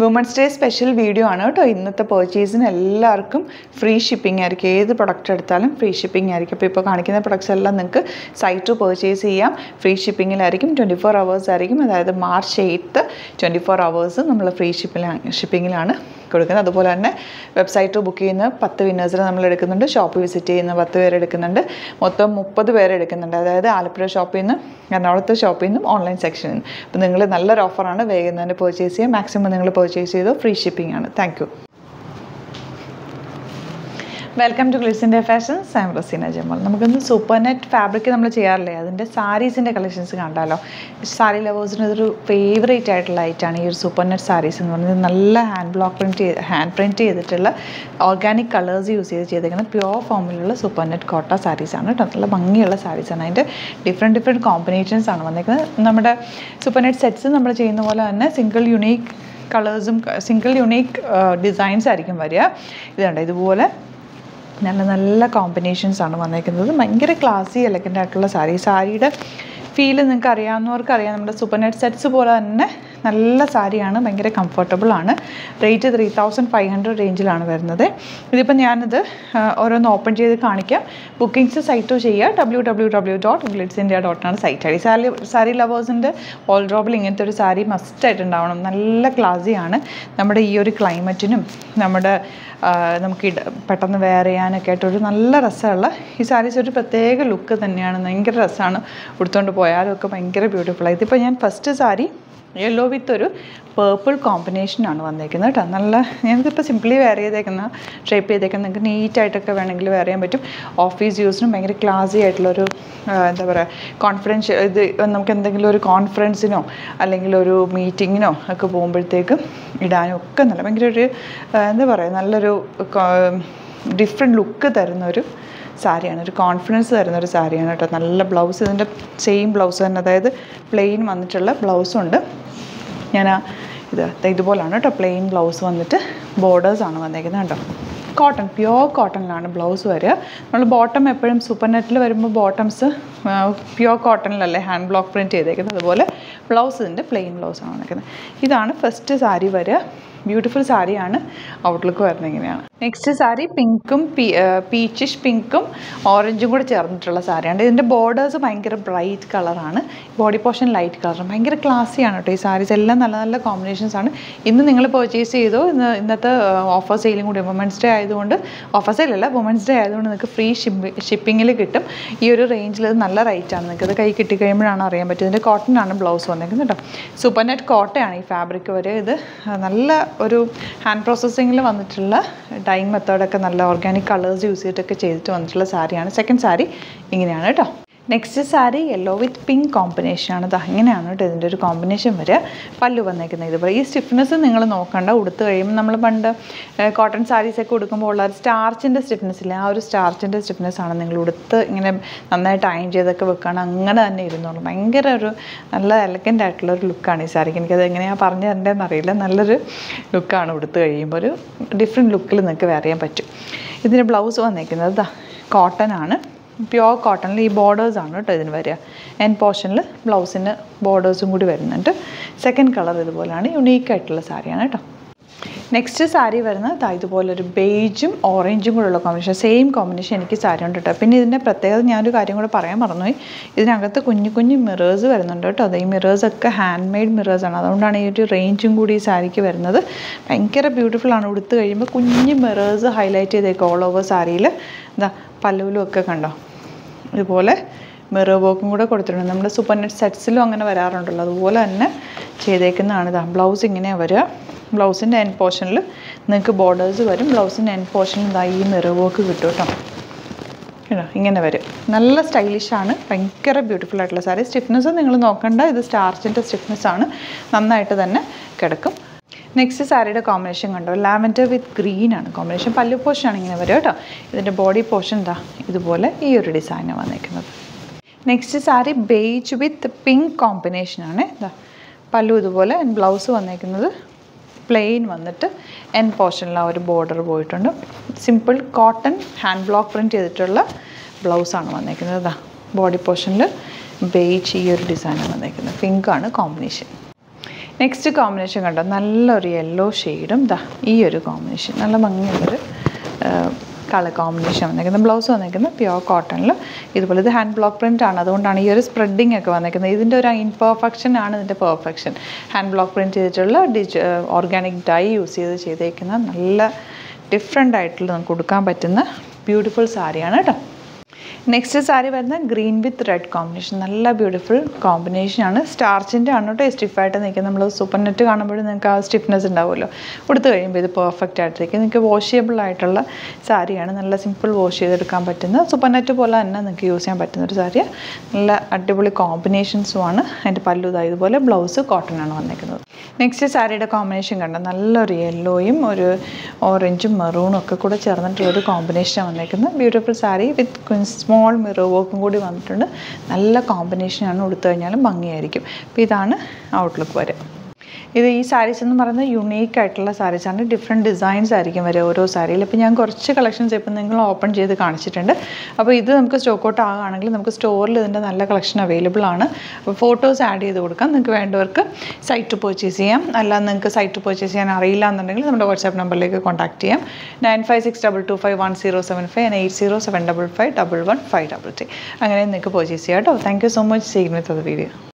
Women's day special video ആണ് കേട്ടോ. ഇന്നത്തെ പേർച്ചേസിന് എല്ലാവർക്കും ഫ്രീ ഷിപ്പിംഗ് ആയിരിക്കും. ഏത് പ്രൊഡക്റ്റ് എടുത്താലും ഫ്രീ ഷിപ്പിംഗ് ആയിരിക്കും. അപ്പോൾ ഇപ്പോൾ കാണിക്കുന്ന പ്രൊഡക്ട്സ് എല്ലാം നിങ്ങൾക്ക് സൈറ്റ് ടു പേർച്ചേസ് ചെയ്യാം. ഫ്രീ ഷിപ്പിങ്ങിലായിരിക്കും ട്വന്റി ഫോർ അവേഴ്സ് ആയിരിക്കും. അതായത് March eighth twenty four hours നമ്മൾ ഫ്രീ ഷിപ്പിംഗിലാണ് ഷിപ്പിങ്ങിലാണ് കൊടുക്കുന്നത്. അതുപോലെ തന്നെ വെബ്സൈറ്റ് ബുക്ക് ചെയ്യുന്ന പത്ത് വിന്നേഴ്സിനെ നമ്മൾ എടുക്കുന്നുണ്ട്. ഷോപ്പ് വിസിറ്റ് ചെയ്യുന്ന പത്ത് പേരെടുക്കുന്നുണ്ട് മൊത്തം മുപ്പത് പേരെടുക്കുന്നുണ്ട് അതായത് ആലപ്പുഴ ഷോപ്പിൽ നിന്ന് എറണാകുളത്ത് ഷോപ്പിൽ നിന്നും ഓൺലൈൻ സെക്ഷനിൽ നിന്ന് അപ്പോൾ നിങ്ങൾ നല്ലൊരു ഓഫറാണ് വേഗം തന്നെ പർച്ചേസ് ചെയ്യുക മാക്സിമം നിങ്ങൾ പർച്ചേസ് ചെയ്തോ ഫ്രീ ഷിപ്പിംഗ് ആണ്. താങ്ക് വെൽക്കം ടു ഗ്ലിസിന്റെ ഫാഷൻസ് ആം റസീന ജമൽ നമുക്കൊന്ന് സൂപ്പർ നെറ്റ് ഫാബ്രിക് നമ്മൾ ചെയ്യാറില്ലേ അതിന്റെ സാരീസിന്റെ കളക്ഷൻസ് കണ്ടാലോ സാരി ലവേഴ്സിന് ഇതൊരു ഫേവറേറ്റ് ആയിട്ടുള്ള ഐറ്റാണ് ഈ ഒരു സൂപ്പർ നെറ്റ് സാരീസ് എന്ന് പറയുന്നത് നല്ല hand block print hand print ചെയ്തിട്ടുള്ള ഓർഗാനിക് കളേഴ്സ് യൂസ് ചെയ്ത് ചെയ്തേക്കുന്ന പ്യുവർ ഫോമിലുള്ള സൂപ്പർ നെറ്റ് കോട്ട സാരീസാണ് കേട്ടോ. നല്ല ഭംഗിയുള്ള സാരീസാണ് അതിന്റെ ഡിഫറെന്റ് ഡിഫറെന്റ് കോമ്പിനേഷൻസ് ആണ് വന്നേക്കുന്നത്. നമ്മുടെ സൂപ്പർ നെറ്റ് സെറ്റ്സ് നമ്മൾ ചെയ്യുന്ന പോലെ തന്നെ സിംഗിൾ യുണീക്ക് കളേഴ്സും സിംഗിൾ യുണീക്ക് ഡിസൈൻസ് ആയിരിക്കും വരിക. ഇതുണ്ട് ഇതുപോലെ നല്ല നല്ല കോമ്പിനേഷൻസ് ആണ് വന്നേക്കുന്നത്. ഭയങ്കര ക്ലാസി എലഗന്റ് ആയിട്ടുള്ള സാരി. സാരിയുടെ ഫീൽ നിങ്ങൾക്ക് അറിയാവുന്നവർക്ക് അറിയാം. നമ്മുടെ സൂപ്പർ നെറ്റ് സെറ്റ്സ് പോലെ തന്നെ നല്ല സാരിയാണ് ഭയങ്കര കംഫർട്ടബിൾ ആണ്. Rate three thousand five hundred റേഞ്ചിലാണ് വരുന്നത്. ഇതിപ്പോൾ ഞാനിത് ഓരോന്ന് ഓപ്പൺ ചെയ്ത് കാണിക്കാം. ബുക്കിംഗ്സ് സൈറ്റോ ചെയ്യുക W W W dot glitz India ഡോട്ടാണ് site ആയി സാരി സാരി ലവേഴ്സിന്റെ ഓൾ ഡ്രോബിൽ ഇങ്ങനത്തെ ഒരു സാരി മസ്റ്റായിട്ട് ഉണ്ടാവണം നല്ല ക്ലാസിയാണ് നമ്മുടെ ഈ ഒരു ക്ലൈമറ്റിനും നമ്മുടെ നമുക്ക് പെട്ടെന്ന് വെയർ ചെയ്യാനൊക്കെ ആയിട്ടൊരു നല്ല രസമുള്ള ഈ സാരീസ് ഒരു പ്രത്യേക ലുക്ക് തന്നെയാണ്. ഭയങ്കര രസമാണ് ഉടുത്തുകൊണ്ട് പോയാലും ഒക്കെ ഭയങ്കര ബ്യൂട്ടിഫുള്ളാണ് ഇതിപ്പോൾ ഞാൻ ഫസ്റ്റ് സാരി യെല്ലോ വിത്ത് ഒരു പേർപ്പിൾ കോമ്പിനേഷനാണ് വന്നേക്കുന്നത് കേട്ടോ. നല്ല ഞാനിതിപ്പോൾ സിംപ്ലി വെയർ ചെയ്തേക്കുന്ന ഷേപ്പ് ചെയ്തേക്കുന്ന നിങ്ങൾക്ക് നീറ്റായിട്ടൊക്കെ വേണമെങ്കിൽ വെയർ ചെയ്യാൻ പറ്റും. ഓഫീസ് യൂസിനും ഭയങ്കര ക്ലാസി ആയിട്ടുള്ളൊരു എന്താ പറയുക കോൺഫിഡൻഷ്യൽ ഇത് നമുക്ക് എന്തെങ്കിലും ഒരു കോൺഫറൻസിനോ അല്ലെങ്കിൽ ഒരു മീറ്റിങ്ങിനോ ഒക്കെ പോകുമ്പോഴത്തേക്കും ഇടാനും ഒക്കെ നല്ല ഭയങ്കര ഒരു എന്താ പറയുക നല്ലൊരു ഡിഫറെന്റ് ലുക്ക് തരുന്ന ഒരു സാരിയാണ്. ഒരു കോൺഫിഡൻസ് തരുന്ന ഒരു സാരിയാണ് കേട്ടോ. നല്ല ബ്ലൗസ് ഇതിന്റെ സെയിം ബ്ലൗസ് തന്നെ. അതായത് പ്ലെയിൻ വന്നിട്ടുള്ള ബ്ലൗസുണ്ട് ഞാൻ ഇത് ഇതുപോലാണ് കേട്ടോ. പ്ലെയിൻ ബ്ലൗസ് വന്നിട്ട് ബോർഡേഴ്സാണ് വന്നേക്കുന്നത് കേട്ടോ. കോട്ടൺ പ്യുവർ കോട്ടണിലാണ് ബ്ലൗസ് വരിക. നമ്മൾ ബോട്ടം എപ്പോഴും സൂപ്പർ നെറ്റിൽ വരുമ്പോൾ ബോട്ടംസ് പ്യുവർ കോട്ടണിലല്ലേ ഹാൻഡ് ബ്ലോക്ക് പ്രിന്റ് ചെയ്തേക്കുന്നത്. അതുപോലെ ബ്ലൗസ് ഇതിന്റെ പ്ലെയിൻ ബ്ലൗസാണ് വന്നിരിക്കുന്നത് ഇതാണ് ഫസ്റ്റ് സാരി വരിക. ബ്യൂട്ടിഫുൾ സാരിയാണ് ഔട്ട്ലുക്ക് വരുന്നത് ഇങ്ങനെയാണ്. നെക്സ്റ്റ് സാരി പിങ്കും പീച്ചിഷ് പിങ്കും ഓറഞ്ചും കൂടെ ചേർന്നിട്ടുള്ള സാരിയാണ്. ഇതിന്റെ ബോർഡേഴ്സ് ഭയങ്കര ബ്രൈറ്റ് കളറാണ് ബോഡി പോർഷൻ ലൈറ്റ് കളറാണ് ഭയങ്കര ക്ലാസ്സിയാണ് കേട്ടോ ഈ സാരീസ് എല്ലാം നല്ല നല്ല കോമ്പിനേഷൻസ് ആണ്. ഇന്ന് നിങ്ങൾ പർച്ചേസ് ചെയ്തോ ഇന്ന് ഇന്നത്തെ ഓഫർ സെയിലും കൂടി വുമൻസ് ഡേ ആയതുകൊണ്ട് ഓഫർ സെയിലല്ല വുമൻസ് ഡേ ആയതുകൊണ്ട് നിങ്ങൾക്ക് ഫ്രീ ഷിപ്പ് ഷിപ്പിങ്ങിൽ കിട്ടും. ഈ ഒരു റേഞ്ചിൽ ഇത് നല്ല റേറ്റാണ് നിങ്ങൾക്ക് ഇത് കൈ കിട്ടിക്കഴിയുമ്പോഴാണ് അറിയാൻ പറ്റും ഇതിന്റെ കോട്ടൺ ആണ് ബ്ലൗസ് വന്നേക്കുന്നത് കേട്ടോ. സൂപ്പർ നെറ്റ് കോട്ടയാണ് ഈ ഫാബ്രിക് വരെ. ഇത് നല്ല ഒരു ഹാൻഡ് പ്രോസസ്സിങ്ങിൽ വന്നിട്ടുള്ള ഡൈങ് മെത്തേഡൊക്കെ നല്ല ഓർഗാനിക് കളേഴ്സ് യൂസ് ചെയ്തിട്ടൊക്കെ ചെയ്തിട്ട് വന്നിട്ടുള്ള സാരിയാണ്. സെക്കൻഡ് സാരി ഇങ്ങനെയാണ് കേട്ടോ next sari yellow with pink കോമ്പിനേഷനാണ് ഇത് അങ്ങനെയാണ് കേട്ടോ ഇതിന്റെ ഒരു കോമ്പിനേഷൻ വരെ പല്ലു വന്നേക്കുന്നത് ഇതുപോലെ. ഈ സ്റ്റിഫ്നെസ് നിങ്ങൾ നോക്കണ്ട. ഉടുത്ത് കഴിയുമ്പോൾ നമ്മൾ പണ്ട് കോട്ടൺ സാരീസൊക്കെ ഉടുക്കുമ്പോൾ ഉള്ള സ്റ്റാർച്ചിന്റെ സ്റ്റിഫ്നെസ് ഇല്ല? ആ ഒരു സ്റ്റാർച്ചിന്റെ സ്റ്റിഫ്നെസ് ആണ് നിങ്ങൾ ഉടുത്ത് ഇങ്ങനെ നന്നായിട്ട് അയൺ ചെയ്തൊക്കെ വെക്കുകയാണ് അങ്ങനെ തന്നെ ഇരുന്നോളും. ഭയങ്കര ഒരു നല്ല എലഗന്റ് ആയിട്ടുള്ള ഒരു ലുക്കാണ് ഈ സാരിക്ക് എനിക്കത് എങ്ങനെയാണ് പറഞ്ഞു തരേണ്ടതെന്ന് അറിയില്ല. നല്ലൊരു ലുക്കാണ് ഉടുത്ത് കഴിയുമ്പോൾ. ഒരു ഡിഫറെന്റ് ലുക്കിൽ നിങ്ങൾക്ക് ചെയ്യാൻ പറ്റും. ഇതിന്റെ ബ്ലൗസ് വന്നേക്കുന്നത് കോട്ടൺ ആണ്. പ്യുവർ കോട്ടണിൽ ഈ ആണ് കേട്ടോ ഇതിന് വരിക. എൻ പോർഷനിൽ ബ്ലൗസിന് ബോർഡേഴ്സും കൂടി വരുന്നുണ്ട്. സെക്കൻഡ് കളർ ഇതുപോലെയാണ് യുണീക്കായിട്ടുള്ള സാരിയാണ് കേട്ടോ. നെക്സ്റ്റ് സാരി വരുന്നത് ദാ ഇതുപോലൊരു ബേജും ഓറഞ്ചും കൂടെയുള്ള കോമ്പിനേഷൻ സെയിം കോമ്പിനേഷൻ എനിക്ക് സാരി ഉണ്ട് കേട്ടോ പിന്നെ ഇതിന്റെ പ്രത്യേകത ഞാനൊരു കാര്യം കൂടെ പറയാൻ മറന്നുപോയി. ഇതിനകത്ത് കുഞ്ഞു കുഞ്ഞു മിറേഴ്സ് വരുന്നുണ്ട് കേട്ടോ അത് ഈ മിറേഴ്സ് ഒക്കെ ഹാൻഡ് മെയ്ഡ് മിറേഴ്സ് ആണ്. അതുകൊണ്ടാണ് ഈ ഒരു റേഞ്ചും കൂടി ഈ സാരിക്ക് വരുന്നത്. ഭയങ്കര ബ്യൂട്ടിഫുൾ ആണ്. ഉടുത്ത് കഴിയുമ്പോൾ കുഞ്ഞു മിറേഴ്സ് ഹൈലൈറ്റ് ചെയ്തേക്കും ഓൾ ഓവർ സാരിയിൽ എന്താ പല്ലുവിലും ഒക്കെ കണ്ടോ? ഇതുപോലെ മിറർ വർക്കും കൂടെ കൊടുത്തിട്ടുണ്ട്. നമ്മുടെ സൂപ്പർ നെറ്റ് സെറ്റ്സിലും അങ്ങനെ വരാറുണ്ടല്ലോ. അതുപോലെ തന്നെ ചെയ്തേക്കുന്നതാണ് ഇതാ ബ്ലൗസ് ഇങ്ങനെയാണ് വരിക. ബ്ലൗസിന്റെ എൻ പോർഷനിൽ നിങ്ങൾക്ക് ബോർഡേഴ്സ് വരും. ബ്ലൗസിന്റെ എൻ പോർഷനിൽ ഇതാ ഈ മിറർ വർക്ക് കിട്ടും കേട്ടോ കേട്ടോ ഇങ്ങനെ വരും. നല്ല സ്റ്റൈലിഷാണ് ഭയങ്കര ബ്യൂട്ടിഫുൾ ആയിട്ടുള്ള സാരി സ്റ്റിഫ്നെസ് നിങ്ങൾ നോക്കണ്ട. ഇത് സ്റ്റാർച്ചിന്റെ സ്റ്റിഫ്നെസ് ആണ്. നന്നായിട്ട് തന്നെ കിടക്കും. നെക്സ്റ്റ് സാരിയുടെ കോമ്പിനേഷൻ കണ്ടോ? ലാവൻഡർ വിത്ത് ഗ്രീൻ ആണ് കോമ്പിനേഷൻ പല്ലു പോർഷനാണ് ഇങ്ങനെ വരും കേട്ടോ. ഇതിന്റെ ബോഡി പോർഷൻ എന്താ ഇതുപോലെ ഈ ഒരു ഡിസൈനാണ് വന്നേക്കുന്നത്. Next sari beige with pink കോമ്പിനേഷനാണ് ഇതാ പല്ലു ഇതുപോലെ ബ്ലൗസ് വന്നേക്കുന്നത്. പ്ലെയിൻ വന്നിട്ട് എൻ പോർഷനിൽ ആ ഒരു ബോർഡർ പോയിട്ടുണ്ട്. Simple cotton hand block print ചെയ്തിട്ടുള്ള ബ്ലൗസാണ് വന്നേക്കുന്നത്. ഇതാ ബോഡി പോർഷനിൽ ബേജ് ഈ ഒരു ഡിസൈനാണ് വന്നേക്കുന്നത്. പിങ്കാണ് കോമ്പിനേഷൻ നെക്സ്റ്റ് കോമ്പിനേഷൻ കണ്ടോ? നല്ലൊരു യെല്ലോ ഷെയ്ഡും ദാ ഈ ഒരു കോമ്പിനേഷൻ നല്ല ഭംഗിയുള്ളൊരു കളർ കോമ്പിനേഷൻ വന്നിരിക്കുന്നത്. ബ്ലൗസ് വന്നിരിക്കുന്നത് പ്യുവർ കോട്ടണിൽ ഇതുപോലെ ഇത് ഹാൻഡ് ബ്ലോക്ക് പ്രിന്റ് ആണ്. അതുകൊണ്ടാണ് ഈ ഒരു സ്പ്രെഡിങ് ഒക്കെ വന്നിരിക്കുന്നത്. ഇതിന്റെ ഒരു ഇൻപെർഫെക്ഷൻ ആണ് ഇതിന്റെ പെർഫെക്ഷൻ ഹാൻഡ് ബ്ലോക്ക് പ്രിന്റ് ചെയ്തിട്ടുള്ള ഡിജ് ഓർഗാനിക് ഡൈ യൂസ് ചെയ്ത് ചെയ്തേക്കുന്ന നല്ല ഡിഫറെന്റ് ആയിട്ടുള്ള നമുക്ക് കൊടുക്കാൻ പറ്റുന്ന ബ്യൂട്ടിഫുൾ സാരിയാണ് കേട്ടോ. നെക്സ്റ്റ് സാരി വരുന്നത് ഗ്രീൻ വിത്ത് റെഡ് കോമ്പിനേഷൻ നല്ല ബ്യൂട്ടിഫുൾ കോമ്പിനേഷനാണ് സ്റ്റാർച്ചിന്റെ ആണ് കേട്ടോ സ്റ്റിഫായിട്ട് നിൽക്കുന്നത്. നമ്മൾ സൂപ്പർ നെറ്റ് കാണുമ്പോഴും നിങ്ങൾക്ക് ആ സ്റ്റിഫ്നെസ് ഉണ്ടാവുമല്ലോ. കൊടുത്തു കഴിയുമ്പോൾ ഇത് പെർഫെക്റ്റ് ആയിട്ടിരിക്കും. നിങ്ങൾക്ക് വാഷബിൾ ആയിട്ടുള്ള സാരിയാണ് നല്ല സിമ്പിൾ വാഷ് ചെയ്തെടുക്കാൻ പറ്റുന്ന. സൂപ്പർ നെറ്റ് പോലെ തന്നെ നിങ്ങൾക്ക് യൂസ് ചെയ്യാൻ പറ്റുന്ന ഒരു സാരി നല്ല അടിപൊളി കോമ്പിനേഷൻസുമാണ് അതിന്റെ പല്ലു ഇതാ ഇതുപോലെ ബ്ലൗസ് കോട്ടൺ ആണ് വന്നിരിക്കുന്നത് നെക്സ്റ്റ് സാരിയുടെ കോമ്പിനേഷൻ കണ്ടോ? നല്ലൊരു യെല്ലോയും ഒരു ഓറഞ്ചും മെറൂണും ഒക്കെ കൂടെ ചേർന്നിട്ടുള്ള ഒരു കോമ്പിനേഷനാണ് വന്നേക്കുന്നത്. Beautiful sari with small mirror വർക്കും കൂടി വന്നിട്ടുണ്ട്. നല്ല കോമ്പിനേഷനാണ് ഉടുത്തു കഴിഞ്ഞാലും ഭംഗിയായിരിക്കും. അപ്പോൾ ഇതാണ് ഔട്ട്ലുക്ക് വരെ. ഇത് ഈ സാരീസ് എന്ന് പറയുന്നത് യുണീക്ക് ആയിട്ടുള്ള സാരീസാണ് ഡിഫറെന്റ് ഡിസൈൻസ് ആയിരിക്കും വരെ ഓരോ സാരിയിൽ ഇപ്പം ഞാൻ കുറച്ച് കളക്ഷൻസ് ഇപ്പം നിങ്ങൾ ഓപ്പൺ ചെയ്ത് കാണിച്ചിട്ടുണ്ട്. അപ്പോൾ ഇത് നമുക്ക് സ്റ്റോക്ക് ഔട്ട് ആകുകയാണെങ്കിൽ നമുക്ക് സ്റ്റോറിൽ ഇതിന്റെ നല്ല കളക്ഷൻ അവൈലബിൾ ആണ്. അപ്പോൾ ഫോട്ടോസ് ആഡ് ചെയ്ത് കൊടുക്കാം. നിങ്ങൾക്ക് വേണ്ടവർക്ക് സൈറ്റ് പർച്ചേസ് ചെയ്യാം. അല്ലാതെ നിങ്ങൾക്ക് സൈറ്റ് പർച്ചേസ് ചെയ്യാൻ അറിയില്ല എന്നുണ്ടെങ്കിൽ നമ്മുടെ വാട്സാപ്പ് നമ്പറിലേക്ക് കോൺടാക്ട് ചെയ്യാം. Nine five six double two five one zero seven five and eight zero seven double five double one five double three അങ്ങനെ നിങ്ങൾക്ക് പർച്ചേസ് ചെയ്യാം കേട്ടോ. താങ്ക് യു സോ മച്ച് ചെയ്യുന്നത് വീഡിയോ